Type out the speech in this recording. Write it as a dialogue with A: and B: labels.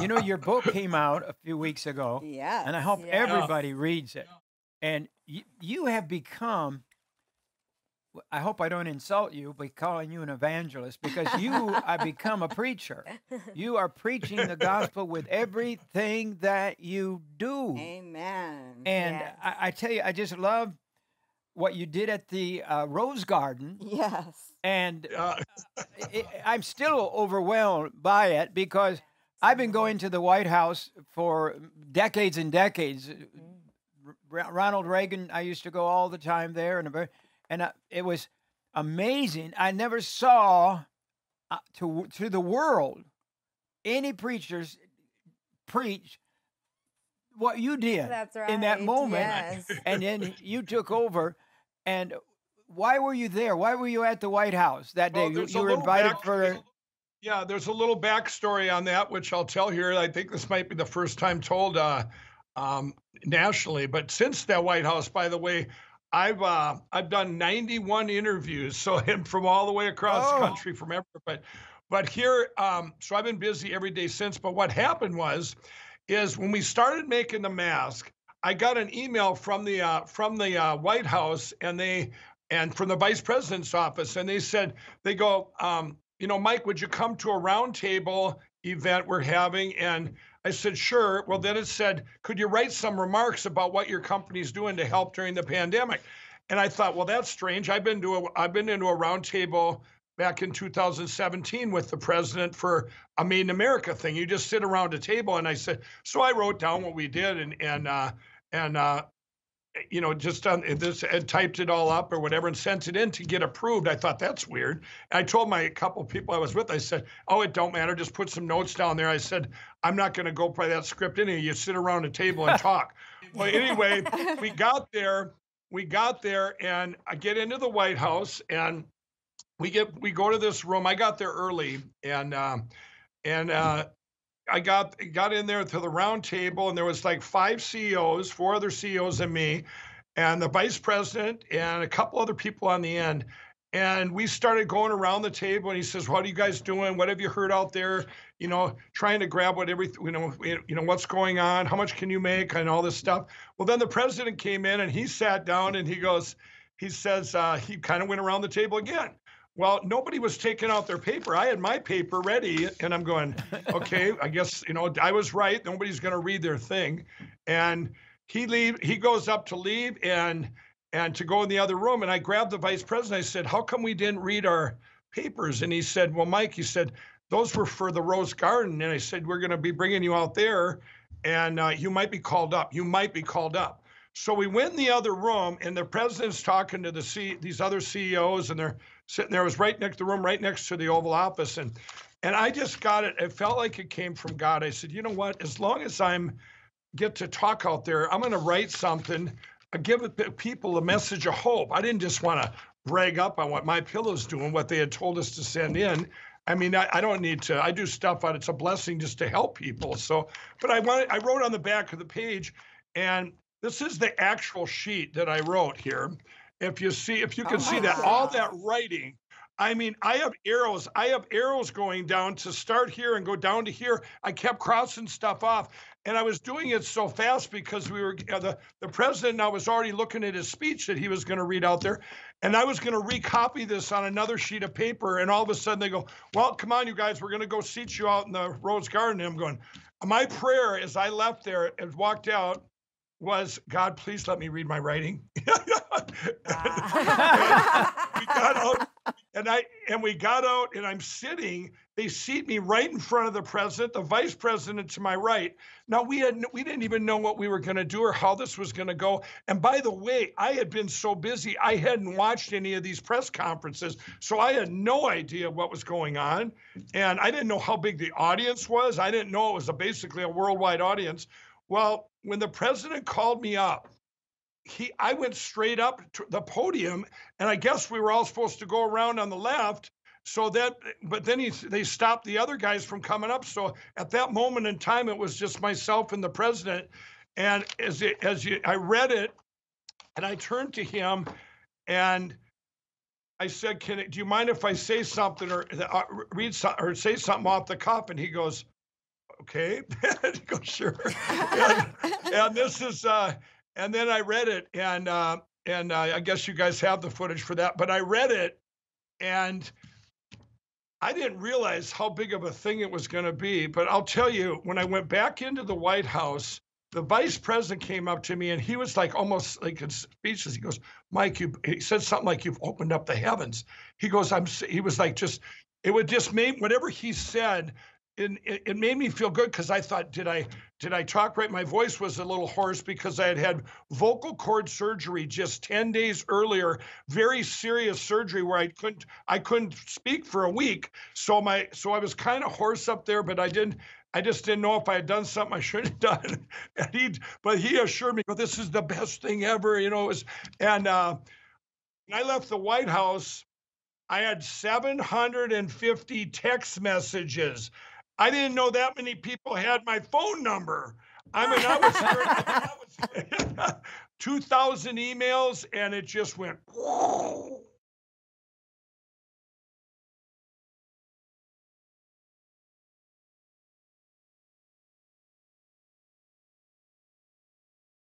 A: you know, your book came out a few weeks ago,
B: Yes.
A: and I hope
B: yes.
A: everybody reads it. And you, you have become. I hope I don't insult you by calling you an evangelist because you have become a preacher. You are preaching the gospel with everything that you do.
B: Amen.
A: And
C: Yes.
A: I, I tell you, I just love what you did at the uh, Rose Garden.
B: Yes.
A: And
D: Uh,
A: I- I'm still overwhelmed by it because I've been going to the White House for decades and decades. R- Ronald Reagan, I used to go all the time there, and and uh, it was amazing. I never saw uh, to to the world any preachers preach what you did
C: That's right.
A: in that moment,
C: Yes.
A: and then you took over. And why were you there? Why were you at the White House that day?
D: well,
A: you you were invited
D: back-
A: for.
D: Yeah, there's a little backstory on that, which I'll tell here. I think this might be the first time told uh, um, nationally. But since that White House, by the way, I've uh, I've done 91 interviews, so and from all the way across
A: Oh.
D: the country, from everywhere. But but here, um, so I've been busy every day since. But what happened was, is when we started making the mask, I got an email from the uh, from the uh, White House, and they and from the Vice President's office, and they said they go. Um, you know, Mike, would you come to a roundtable event we're having? And I said, sure. Well, then it said, could you write some remarks about what your company's doing to help during the pandemic? And I thought, well, that's strange. I've been to a, I've been into a roundtable back in 2017 with the president for a Made in America thing. You just sit around a table, and I said, so I wrote down what we did, and and uh, and uh, you know, just on this and typed it all up or whatever and sent it in to get approved. I thought that's weird. I told my couple people I was with, I said, "Oh, it don't matter. Just put some notes down there." I said, "I'm not going to go by that script here. You sit around a table and talk." well, anyway, we got there. We got there, and I get into the White House, and we get we go to this room. I got there early, and um, and uh, I got got in there to the round table, and there was like five CEOs, four other CEOs, and me, and the vice president, and a couple other people on the end. And we started going around the table, and he says, "What are you guys doing? What have you heard out there? You know, trying to grab what every, you know, you know what's going on. How much can you make, and all this stuff." Well, then the president came in, and he sat down, and he goes, he says, uh, he kind of went around the table again. Well, nobody was taking out their paper. I had my paper ready, and I'm going, okay, I guess you know I was right. Nobody's going to read their thing, and he leave. He goes up to leave and and to go in the other room, and I grabbed the vice president. I said, "How come we didn't read our papers?" And he said, "Well, Mike," he said, "those were for the Rose Garden," and I said, "We're going to be bringing you out there, and uh, you might be called up. You might be called up." So we went in the other room, and the president's talking to the C, these other CEOs, and they're sitting there. It was right next the room, right next to the Oval Office, and and I just got it. It felt like it came from God. I said, you know what? As long as I'm get to talk out there, I'm going to write something, uh, give people a message of hope. I didn't just want to brag up on what MyPillow's doing, what they had told us to send in. I mean, I, I don't need to. I do stuff on. It's a blessing just to help people. So, but I wanted. I wrote on the back of the page, and this is the actual sheet that I wrote here. If you see, if you can
B: Oh
D: see that, all that writing. I mean, I have arrows. I have arrows going down to start here and go down to here. I kept crossing stuff off, and I was doing it so fast because we were uh, the the president. I was already looking at his speech that he was going to read out there, and I was going to recopy this on another sheet of paper. And all of a sudden, they go, "Well, come on, you guys, we're going to go seat you out in the Rose Garden." And I'm going. My prayer as I left there and walked out was, God, please let me read my writing. we got out and I and we got out and I'm sitting. They seat me right in front of the president, the vice president to my right. Now we had we didn't even know what we were going to do or how this was going to go. And by the way, I had been so busy I hadn't watched any of these press conferences, so I had no idea what was going on, and I didn't know how big the audience was. I didn't know it was a, basically a worldwide audience. Well, when the president called me up he I went straight up to the podium, and I guess we were all supposed to go around on the left. So that, but then he they stopped the other guys from coming up. So at that moment in time, it was just myself and the president. And as it, as you, I read it, and I turned to him, and I said, "Can it, do you mind if I say something or uh, read some, or say something off the cuff?" And he goes, okay. goes, sure. and, and this is, uh, and then I read it, and uh, and uh, I guess you guys have the footage for that. But I read it, and I didn't realize how big of a thing it was going to be. But I'll tell you, when I went back into the White House, the vice president came up to me and he was like almost like in speeches. He goes, Mike, you, he said something like, You've opened up the heavens. He goes, I'm, he was like, just, it would just make whatever he said it, it, made me feel good because I thought, did I did I talk right? My voice was a little hoarse because I had had vocal cord surgery just ten days earlier, very serious surgery where I couldn't I couldn't speak for a week. So my so I was kind of hoarse up there, but I didn't. I just didn't know if I had done something I should have done. and he, but he assured me, well, this is the best thing ever, you know. It was, and uh, I left the White House. I had 750 text messages I didn't know that many people had my phone number. I mean, I was, I was 2,000 emails and it just went, whoa.